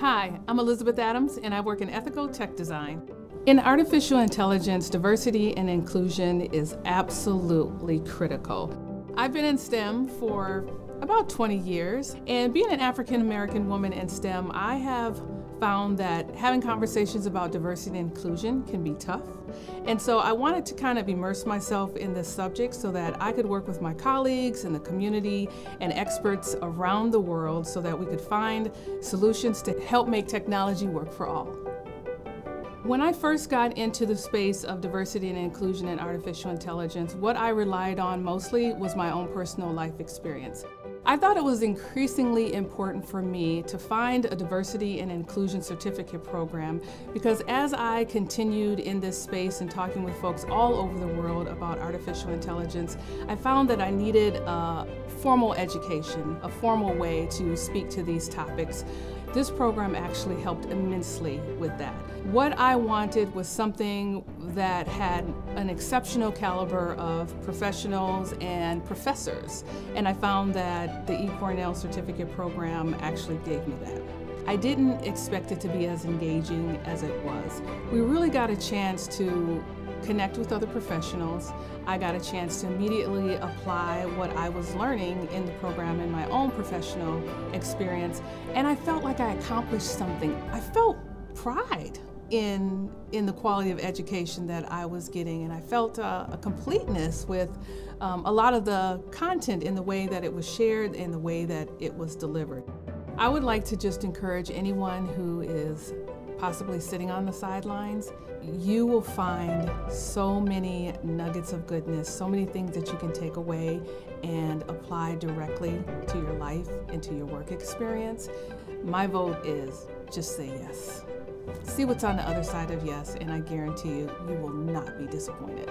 Hi, I'm Elizabeth Adams and I work in ethical tech design. In artificial intelligence, diversity and inclusion is absolutely critical. I've been in STEM for about 20 years, and being an African American woman in STEM, I have found that having conversations about diversity and inclusion can be tough. And so I wanted to kind of immerse myself in this subject so that I could work with my colleagues in the community and experts around the world so that we could find solutions to help make technology work for all. When I first got into the space of diversity and inclusion in artificial intelligence, what I relied on mostly was my own personal life experience. I thought it was increasingly important for me to find a diversity and inclusion certificate program because as I continued in this space and talking with folks all over the world about artificial intelligence, I found that I needed a formal education, a formal way to speak to these topics. This program actually helped immensely with that. What I wanted was something that had an exceptional caliber of professionals and professors, and I found that the eCornell certificate program actually gave me that. I didn't expect it to be as engaging as it was. We really got a chance to connect with other professionals. I got a chance to immediately apply what I was learning in the program in my own professional experience, and I felt like I accomplished something. I felt pride in in the quality of education that I was getting, and I felt uh, a completeness with um, a lot of the content in the way that it was shared and the way that it was delivered. I would like to just encourage anyone who is possibly sitting on the sidelines, you will find so many nuggets of goodness, so many things that you can take away and apply directly to your life and to your work experience. My vote is just say yes. See what's on the other side of yes, and I guarantee you, you will not be disappointed.